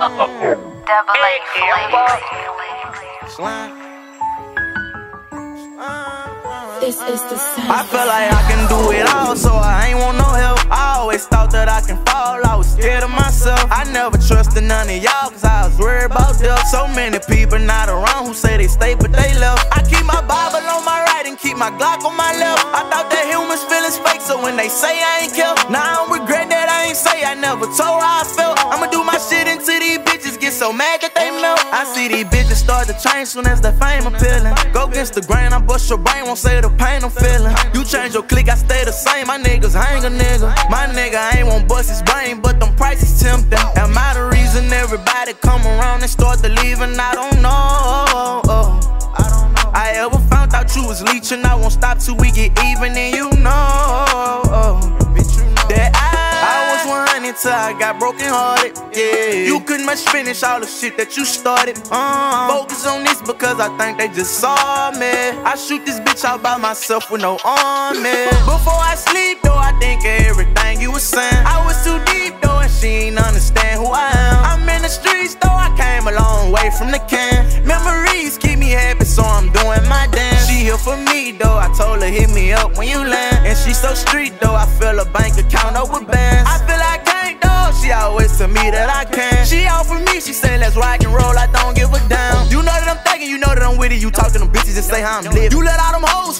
Double This is the sound. I feel like I can do it all, so I ain't want no help. I always thought that I can fall, I was scared of myself. I never trusted none of y'all, cause I was worried about death. So many people not around who say they stay, but they left. I keep my Bible on my right and keep my Glock on my left. I thought that humans feelings fake, so when they say I ain't kept, now I say I never told how I felt. I'ma do my shit until these bitches get so mad that they melt. I see these bitches start to change soon as the fame appealing. Go against the grain, I bust your brain, won't say the pain I'm feeling. You change your clique, I stay the same. My niggas hang a nigga. My nigga ain't won't bust his brain, but them prices tempting. Am I the reason everybody come around and start to don't know. I don't know. I ever found out you was leeching, I won't stop till we get even, and you know I got broken hearted. Yeah, you couldn't much finish all the shit that you started. Uh, focus on this because I think they just saw me. I shoot this bitch out by myself with no army. Before I sleep, though, I think of everything you was saying. I was too deep, though, and she ain't understand who I am. I'm in the streets, though, I came a long way from the can. Memories keep me happy, so I'm doing my dance. She here for me, though. I told her hit me up when you land. And she so street, though. I fill a bank account up with bands. Always tell me that I can. She out for me, she say let's rock and roll. I don't give a damn. You know that I'm thinking, you know that I'm with it. You talk to them bitches and say how I'm living. You let all them hoes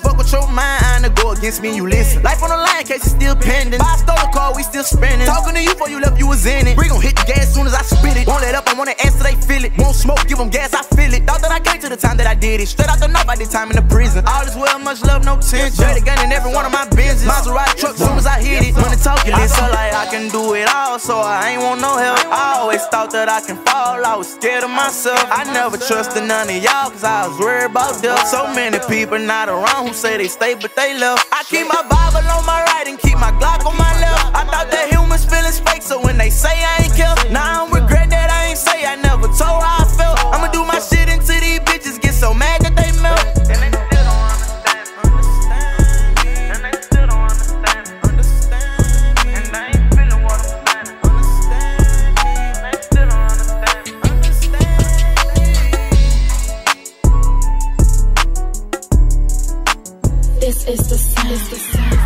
against me. You listen. Life on the line, case it's still pending. Buy a stolen car, we still spinning. Talking to you before you left, you was in it. We gon' hit the gas soon as I spit it. Won't let up, I wanna answer, they feel it. Won't smoke, give them gas, I feel it. Thought that I came to the time that I did it. Straight out the north, I did time in the prison. All is well, much love, no tension. Straight gun in every one of my business. Maserati truck, soon as I hit it. When it talk, you listen. Like I can do it all, so I ain't want no help. I always thought that I can fall, I was scared of myself. I never trusted none of y'all, cause I was worried about death. So many people not around who say they stay, but they left. I keep my Bible This is the sound.